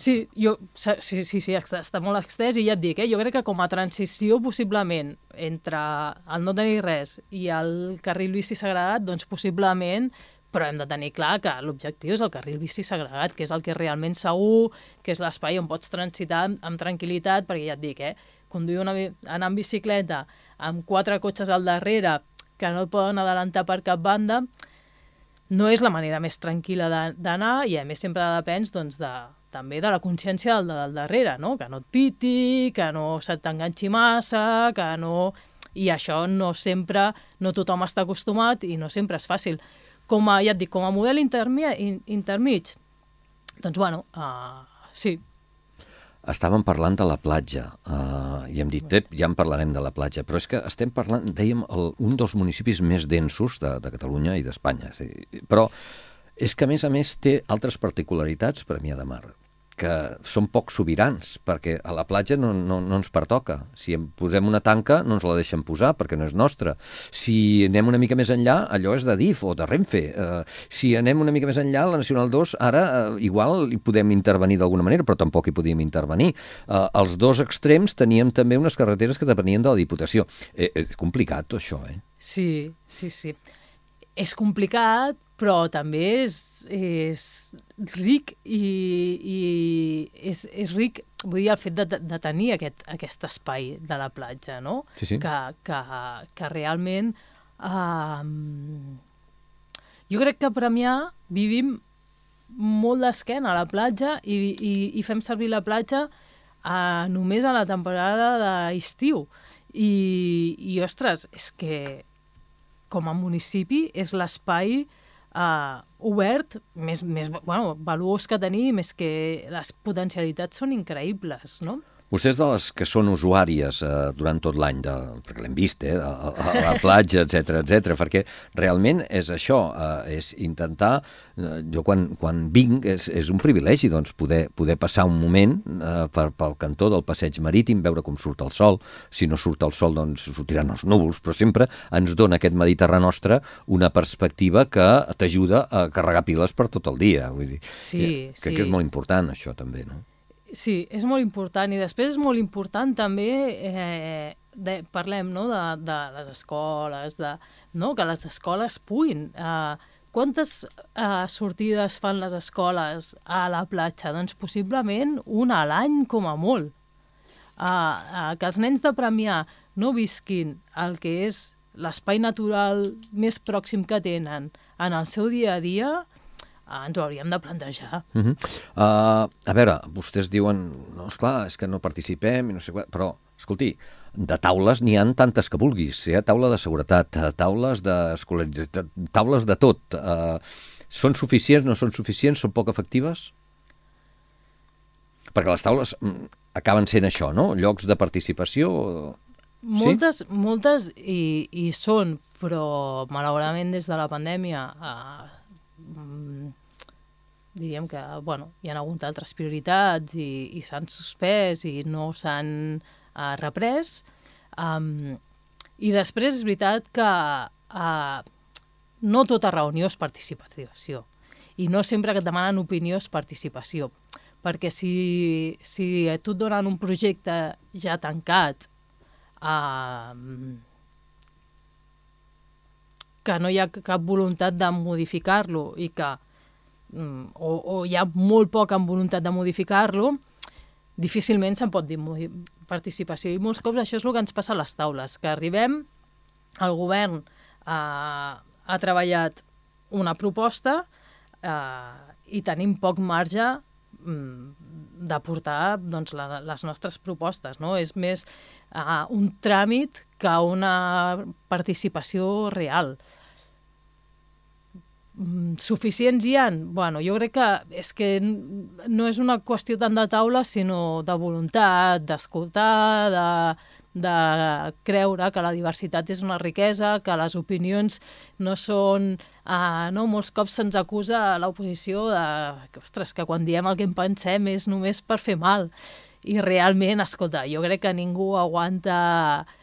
Sí, jo, sí, sí, sí, està, està molt extès i ja et dic, eh, jo crec que com a transició possiblement entre el no tenir res i el carril bici segregat, doncs possiblement, però hem de tenir clar que l'objectiu és el carril bici segregat, que és el que és realment segur, que és l'espai on pots transitar amb, tranquil·litat, perquè ja et dic, eh, conduir una, anar en bicicleta amb quatre cotxes al darrere que no et poden adelantar per cap banda, no és la manera més tranquil·la d'anar i a més sempre depens doncs, de, també de la consciència del, del darrere, no? que no et piti, que no se't t'enganxi massa, que no... I això no sempre, no tothom està acostumat i no sempre és fàcil. Com a, ja et dic, com a model intermi intermig, doncs bueno, uh, sí, estàvem parlant de la platja uh, i hem dit, ja en parlarem de la platja, però és que estem parlant, dèiem, el, un dels municipis més densos de, de Catalunya i d'Espanya. Però és que, a més a més, té altres particularitats Premià de Mar que són poc sobirans, perquè a la platja no, no, no ens pertoca. Si em posem una tanca, no ens la deixen posar, perquè no és nostra. Si anem una mica més enllà, allò és de DIF o de Renfe. Uh, si anem una mica més enllà, la Nacional 2, ara uh, igual hi podem intervenir d'alguna manera, però tampoc hi podíem intervenir. Uh, als dos extrems teníem també unes carreteres que depenien de la Diputació. Eh, és complicat, això, eh? Sí, sí, sí. És complicat, però també és, és ric i, i és, és ric, vull dir, el fet de, de tenir aquest, aquest espai de la platja, no? Sí, sí. Que, que, que realment... Uh, jo crec que a Premià vivim molt d'esquena a la platja i, i, i fem servir la platja uh, només a la temporada d'estiu. I, I, ostres, és que com a municipi és l'espai uh, obert, més, més bueno, valuós que tenir, més que les potencialitats són increïbles, no? Vostès de les que són usuàries eh, durant tot l'any, perquè l'hem vist, eh, a, a, a la platja, etc etc, perquè realment és això, eh, és intentar, eh, jo quan, quan vinc és, és un privilegi doncs, poder, poder passar un moment eh, per, pel cantó del passeig marítim, veure com surt el sol, si no surt el sol doncs sortiran els núvols, però sempre ens dona aquest Mediterrani nostre una perspectiva que t'ajuda a carregar piles per tot el dia, vull dir. Sí, eh, crec sí. que és molt important això també, no? Sí, és molt important i després és molt important també, eh, de, parlem no, de, de les escoles, de, no, que les escoles puguin. Eh, quantes eh, sortides fan les escoles a la platja? Doncs possiblement una a l'any com a molt. Eh, eh, que els nens de Premià no visquin el que és l'espai natural més pròxim que tenen en el seu dia a dia, ens ho hauríem de plantejar. Uh -huh. uh, a veure, vostès diuen, no, esclar, és que no participem i no sé què, però, escolti, de taules n'hi han tantes que vulguis, eh? taula de seguretat, eh, taules d'escolarització, taules de tot. Uh, són suficients, no són suficients, són poc efectives? Perquè les taules mm, acaben sent això, no? Llocs de participació... Moltes, sí? moltes hi, hi són, però malauradament des de la pandèmia eh, diríem que bueno, hi ha hagut altres prioritats i, i s'han suspès i no s'han uh, reprès. Um, I després és veritat que uh, no tota reunió és participació. i no sempre que et demanen opinió és participació. Perquè si, si tu et donen un projecte ja tancat, eh, que no hi ha cap voluntat de modificar-lo i que mm, o, o hi ha molt poc en voluntat de modificar-lo, difícilment se'n pot dir participació. I molts cops això és el que ens passa a les taules, que arribem, el govern eh, ha treballat una proposta eh, i tenim poc marge mm, d'aportar doncs, la, les nostres propostes. No? És més uh, un tràmit que una participació real. Mm, suficients hi han? Bueno, jo crec que és que no és una qüestió tant de taula, sinó de voluntat, d'escoltar, de, de creure que la diversitat és una riquesa, que les opinions no són... Uh, no? Molts cops se'ns acusa a l'oposició de que, ostres, que quan diem el que en pensem és només per fer mal. I realment, escolta, jo crec que ningú aguanta uh,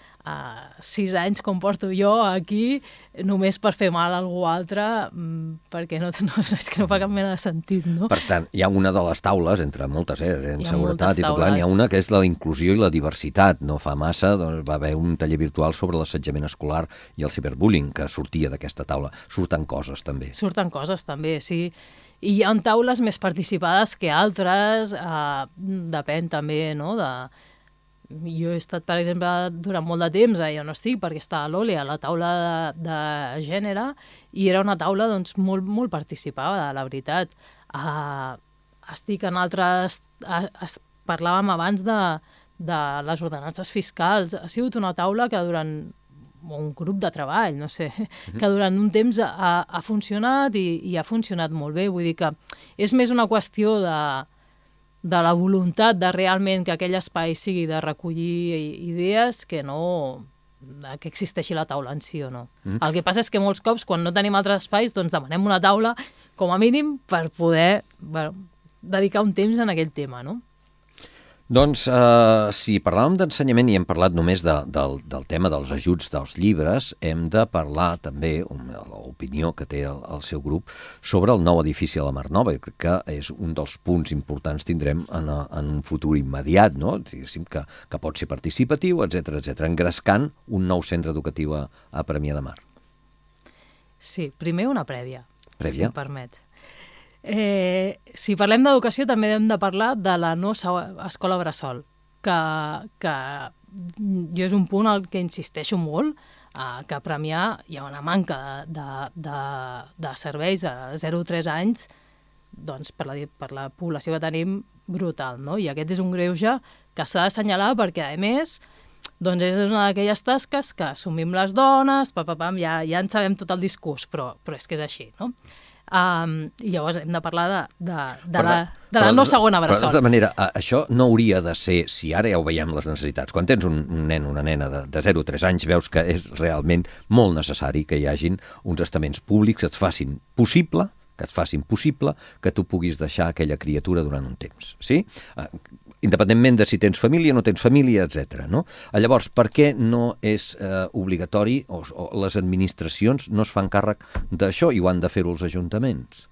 sis anys com porto jo aquí només per fer mal a algú altre mm, perquè no, no, és que no fa cap mena de sentit, no? Per tant, hi ha una de les taules, entre moltes, eh, en seguretat i tot plegat, hi ha una que és la inclusió i la diversitat. No fa massa doncs, va haver un taller virtual sobre l'assetjament escolar i el ciberbullying que sortia d'aquesta taula. Surten coses, també. Surten coses, també, sí. I hi ha taules més participades que altres, eh, depèn també no, de, jo he estat, per exemple, durant molt de temps, eh, jo no estic perquè està a l'OLE, a la taula de, de gènere, i era una taula doncs, molt, molt participada, la veritat. Uh, estic en altres... Uh, es, parlàvem abans de, de les ordenances fiscals. Ha sigut una taula que durant un grup de treball, no sé, que durant un temps ha, ha funcionat i, i ha funcionat molt bé. Vull dir que és més una qüestió de, de la voluntat de realment que aquell espai sigui de recollir idees que no que existeixi la taula en si o no. Mm. El que passa és que molts cops, quan no tenim altres espais, doncs demanem una taula, com a mínim, per poder bueno, dedicar un temps en aquell tema, no? Doncs, eh, si parlàvem d'ensenyament i hem parlat només de, del, del tema dels ajuts dels llibres, hem de parlar també, l'opinió que té el, el seu grup, sobre el nou edifici a la Mar Nova. Jo crec que és un dels punts importants tindrem en, en un futur immediat, no? Diguéssim que, que pot ser participatiu, etc etc, engrescant un nou centre educatiu a, a Premià de Mar. Sí, primer una prèvia, prèvia? si em permet. Eh, si parlem d'educació també hem de parlar de la no escola bressol, que, que jo és un punt al que insisteixo molt, eh, que a Premià hi ha una manca de, de, de, de serveis a 0-3 anys doncs, per, la, per la població que tenim brutal, no? I aquest és un greuge que s'ha d'assenyalar perquè, a més, doncs és una d'aquelles tasques que assumim les dones, pa, pa, pam, ja, ja en sabem tot el discurs, però, però és que és així, no? Um, I llavors hem de parlar de, de, de, però, la, de la no segona bressol. Però, de manera, això no hauria de ser, si ara ja ho veiem les necessitats, quan tens un, un nen o una nena de, de 0 a 3 anys, veus que és realment molt necessari que hi hagin uns estaments públics que et facin possible que et facin possible que tu puguis deixar aquella criatura durant un temps. Sí? Independentment de si tens família o no tens família, etc. No? Llavors, per què no és eh, obligatori o, o les administracions no es fan càrrec d'això i ho han de fer-ho els ajuntaments?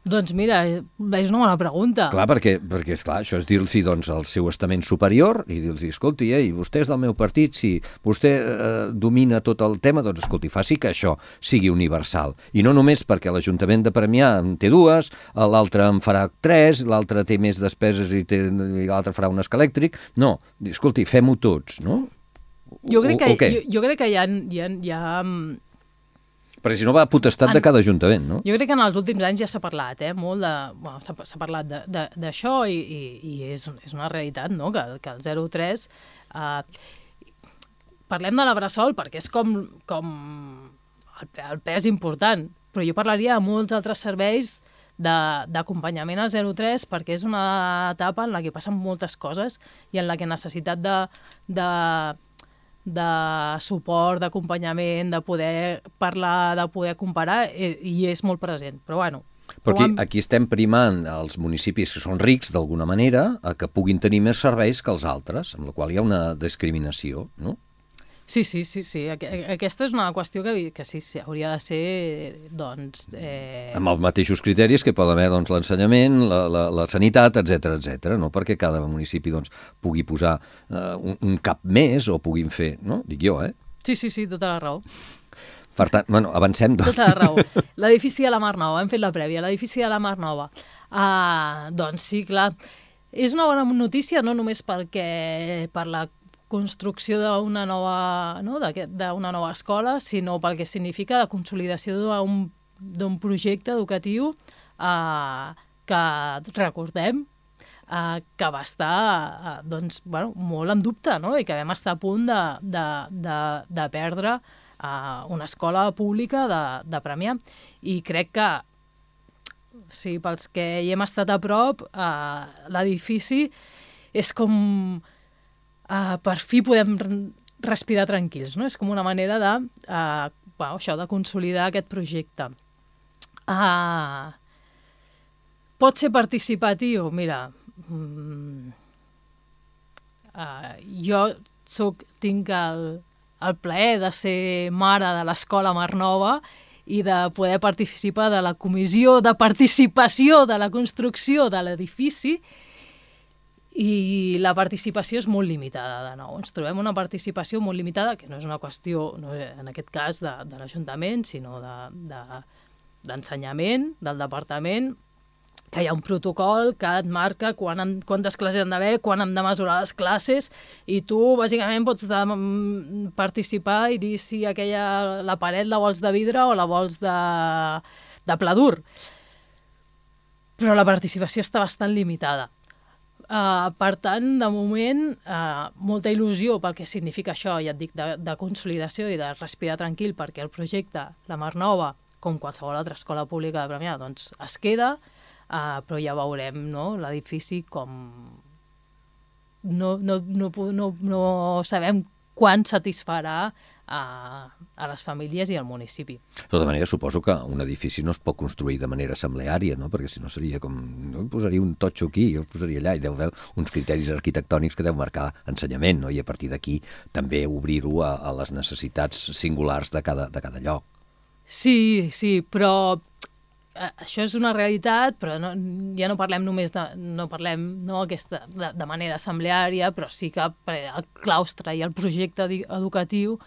Doncs mira, és una bona pregunta. Clar, perquè, perquè és clar, això és dir-los doncs, al seu estament superior i dir-los, escolti, ei, vostè és del meu partit, si vostè eh, domina tot el tema, doncs escolti, faci que això sigui universal. I no només perquè l'Ajuntament de Premià en té dues, l'altre en farà tres, l'altre té més despeses i, té, i l'altre farà un escalèctric. No, escolti, fem-ho tots, no? Jo crec que, o, jo, jo crec que hi ha, hi ha, hi ha perquè si no va a potestat en, de cada ajuntament, no? Jo crec que en els últims anys ja s'ha parlat, eh? Molt de... Bueno, s'ha parlat d'això i, i, i és, és una realitat, no? Que, que el 03... Eh, parlem de la Bressol perquè és com, com el, el pes important, però jo parlaria de molts altres serveis d'acompanyament a 03 perquè és una etapa en la que passen moltes coses i en la que necessitat de, de de suport, d'acompanyament, de poder parlar, de poder comparar, i, i és molt present. Però bueno, però aquí, aquí estem primant els municipis que són rics d'alguna manera a que puguin tenir més serveis que els altres, amb la qual hi ha una discriminació, no? Sí, sí, sí, sí. Aquesta és una qüestió que, que sí, sí, hauria de ser, doncs... Eh... Amb els mateixos criteris que poden haver doncs, l'ensenyament, la, la, la sanitat, etc etc. no? Perquè cada municipi doncs, pugui posar eh, un, un cap més o puguin fer, no? Dic jo, eh? Sí, sí, sí, tota la raó. Per tant, bueno, avancem. Doncs. Tota la raó. L'edifici de la Mar Nova, hem fet la prèvia, l'edifici de la Mar Nova. Uh, doncs sí, clar, és una bona notícia no només perquè per la construcció d'una nova, no, d'una nova escola, sinó pel que significa la consolidació d'un projecte educatiu eh, que, recordem, eh, que va estar eh, doncs, bueno, molt en dubte no? i que vam estar a punt de, de, de, de perdre eh, una escola pública de, de Premià. I crec que sí, pels que hi hem estat a prop, eh, l'edifici és com... Eh, per fi podem respirar tranquils, no? És com una manera de, eh, bueno, això, de consolidar aquest projecte. Uh, pot ser participatiu? Mira, mm, uh, jo soc, tinc el, el plaer de ser mare de l'escola Mar Nova i de poder participar de la comissió de participació de la construcció de l'edifici i la participació és molt limitada, de nou. Ens trobem una participació molt limitada, que no és una qüestió, no, en aquest cas, de, de l'Ajuntament, sinó d'ensenyament, de, de, del departament, que hi ha un protocol que et marca quan han, quantes classes han d'haver, quan hem de mesurar les classes, i tu, bàsicament, pots de, mm, participar i dir si aquella, la paret la vols de vidre o la vols de, de pladur. Però la participació està bastant limitada. Uh, per tant, de moment, uh, molta il·lusió pel que significa això, ja et dic, de, de consolidació i de respirar tranquil perquè el projecte, la Mar Nova, com qualsevol altra escola pública de Premià, doncs es queda, uh, però ja veurem no, l'edifici com... No, no, no, no, no sabem quan satisfarà a, a les famílies i al municipi. De tota manera, suposo que un edifici no es pot construir de manera assembleària, no? perquè si no seria com... No posaria un totxo aquí, jo posaria allà, i deu haver uns criteris arquitectònics que deu marcar ensenyament, no? i a partir d'aquí també obrir-ho a, a les necessitats singulars de cada, de cada lloc. Sí, sí, però Eh, això és una realitat, però no, ja no parlem només de, no parlem no, aquesta, de, de manera assembleària, però sí que el claustre i el projecte educatiu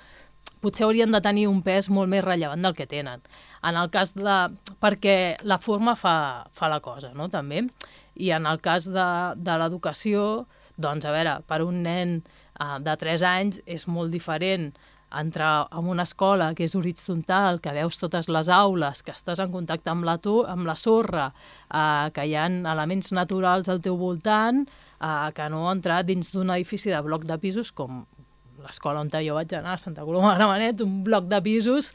potser haurien de tenir un pes molt més rellevant del que tenen. En el cas de... perquè la forma fa, fa la cosa, no?, també. I en el cas de, de l'educació, doncs, a veure, per un nen uh, de 3 anys és molt diferent entrar en una escola que és horitzontal, que veus totes les aules, que estàs en contacte amb la, tu, amb la sorra, eh, que hi ha elements naturals al teu voltant, eh, que no entrar dins d'un edifici de bloc de pisos com l'escola on jo vaig anar, a Santa Coloma de Gramenet, un bloc de pisos,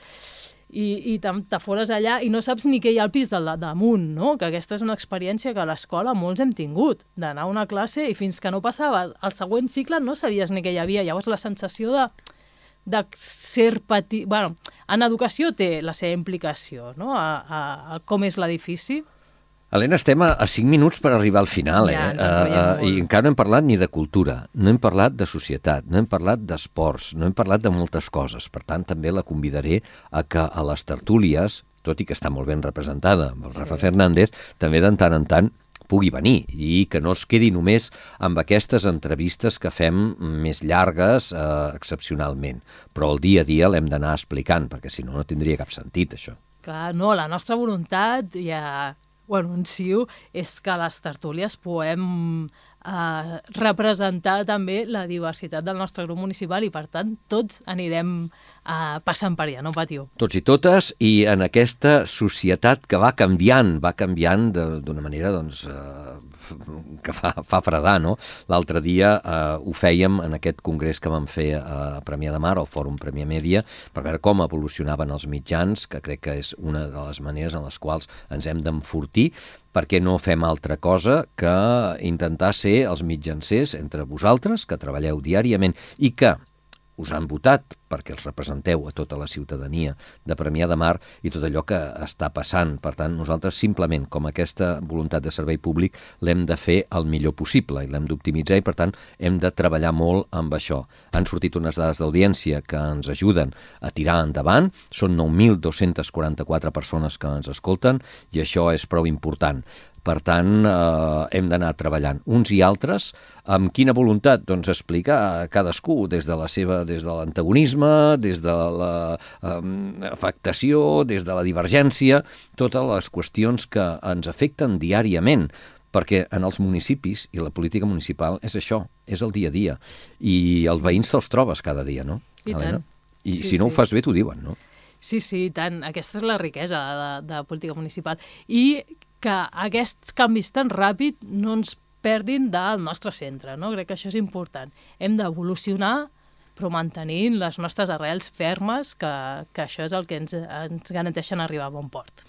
i, i t'afores allà i no saps ni què hi ha al pis del damunt, no? Que aquesta és una experiència que a l'escola molts hem tingut, d'anar a una classe i fins que no passava el següent cicle no sabies ni què hi havia. Llavors la sensació de de ser petit... Bueno, en educació té la seva implicació, no?, a, a, a com és l'edifici. Helena, estem a, a 5 minuts per arribar al final, ja, eh? Uh, uh, I encara no hem parlat ni de cultura, no hem parlat de societat, no hem parlat d'esports, no hem parlat de moltes coses. Per tant, també la convidaré a que a les tertúlies, tot i que està molt ben representada amb el sí. Rafa Fernández, també de tant en tant pugui venir i que no es quedi només amb aquestes entrevistes que fem més llargues eh, excepcionalment. Però el dia a dia l'hem d'anar explicant, perquè si no, no tindria cap sentit, això. Clar, no, la nostra voluntat, ja ho anuncio, és que a les tertúlies puguem eh, representar també la diversitat del nostre grup municipal i, per tant, tots anirem uh, passant per allà, no patiu. Tots i totes, i en aquesta societat que va canviant, va canviant d'una manera doncs, uh, que fa, fa fredar, no? L'altre dia uh, ho fèiem en aquest congrés que vam fer a Premià de Mar, al Fòrum Premià Mèdia, per veure com evolucionaven els mitjans, que crec que és una de les maneres en les quals ens hem d'enfortir, perquè no fem altra cosa que intentar ser els mitjancers entre vosaltres, que treballeu diàriament i que us han votat perquè els representeu a tota la ciutadania de Premià de Mar i tot allò que està passant. Per tant, nosaltres simplement, com aquesta voluntat de servei públic, l'hem de fer el millor possible i l'hem d'optimitzar i, per tant, hem de treballar molt amb això. Han sortit unes dades d'audiència que ens ajuden a tirar endavant. Són 9.244 persones que ens escolten i això és prou important. Per tant, eh, hem d'anar treballant uns i altres. Amb quina voluntat? Doncs explicar a cadascú des de la seva, des de l'antagonisme, des de la eh, afectació, des de la divergència, totes les qüestions que ens afecten diàriament perquè en els municipis i la política municipal és això, és el dia a dia. I els veïns te'ls trobes cada dia, no? I Helena? tant. I sí, si no sí. ho fas bé, t'ho diuen, no? Sí, sí, tant. Aquesta és la riquesa de, de política municipal. I que aquests canvis tan ràpid no ens perdin del nostre centre, no? Crec que això és important. Hem d'evolucionar però mantenint les nostres arrels fermes, que, que això és el que ens, ens garanteixen arribar a bon port.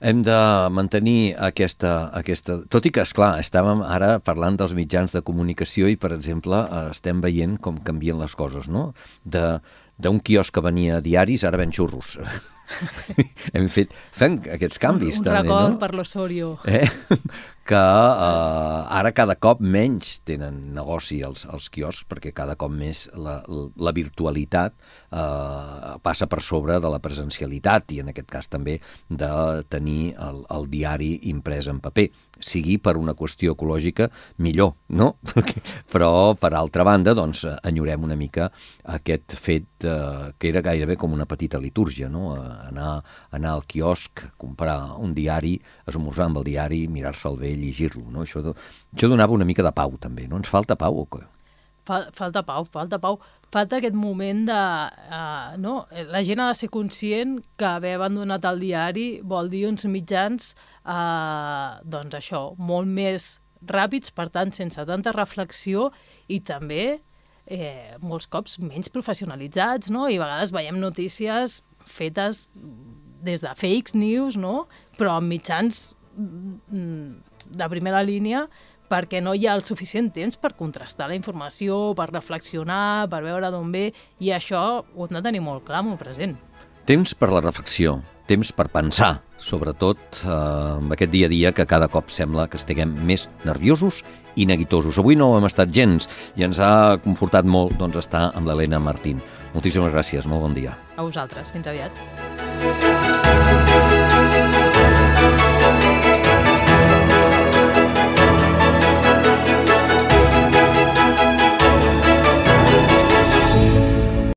Hem de mantenir aquesta, aquesta... Tot i que, és clar, estàvem ara parlant dels mitjans de comunicació i, per exemple, estem veient com canvien les coses, no? D'un quiosc que venia diaris, ara ven xurros. hem fet, fem aquests canvis un, un també, record per l'Osorio. Eh? que uh, ara cada cop menys tenen negoci els, els quioscs perquè cada cop més la, la virtualitat uh, passa per sobre de la presencialitat i en aquest cas també de tenir el, el diari imprès en paper sigui per una qüestió ecològica millor, no? Però, per altra banda, doncs, enyorem una mica aquest fet eh, que era gairebé com una petita litúrgia, no? Anar, anar al quiosc, comprar un diari, esmorzar amb el diari, mirar-se'l bé, llegir-lo, no? Això, això donava una mica de pau, també, no? Ens falta pau o què? Falta pau, falta pau. Falta aquest moment de... Uh, no? La gent ha de ser conscient que haver abandonat el diari vol dir uns mitjans, uh, doncs això, molt més ràpids, per tant, sense tanta reflexió i també eh, molts cops menys professionalitzats, no? I a vegades veiem notícies fetes des de fakes news, no? Però amb mitjans mm, de primera línia perquè no hi ha el suficient temps per contrastar la informació, per reflexionar, per veure d'on ve, i això ho hem de tenir molt clar, molt present. Temps per la reflexió, temps per pensar, sobretot eh, amb aquest dia a dia que cada cop sembla que estiguem més nerviosos i neguitosos. Avui no hem estat gens i ens ha confortat molt doncs, estar amb l'Helena Martín. Moltíssimes gràcies, molt bon dia. A vosaltres, fins aviat.